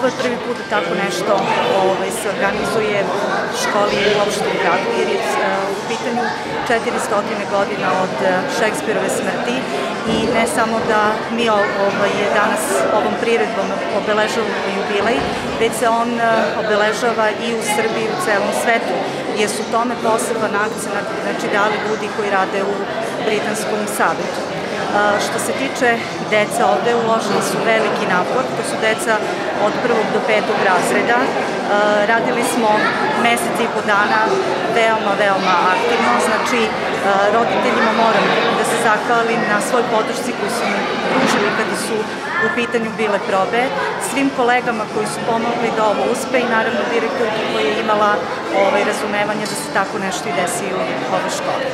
Ovo je prvi put da tako nešto ovaj, se organizuje u školi i uopšte u gradu, jer je uh, u pitanju 400 godina od uh, Šekspirove smrti i ne samo da mi ovaj, danas ovom priredbom obeležavamo jubilej, već se on uh, obeležava i u Srbiji i u celom svetu, jer su tome poseban akcent znači, dali ljudi koji rade u Britanskom savetu. Što se tiče deca, ovde uložili su veliki napor, to su deca od prvog do petog razreda. Radili smo mesec i po dana veoma, veoma aktivno, znači roditeljima moram da se zahvalim na svoj podršci koju su mi pružili kada su u pitanju bile probe, svim kolegama koji su pomogli da ovo uspe i naravno direktorki koja je imala ovaj, razumevanje da se tako nešto i desi u ove škole.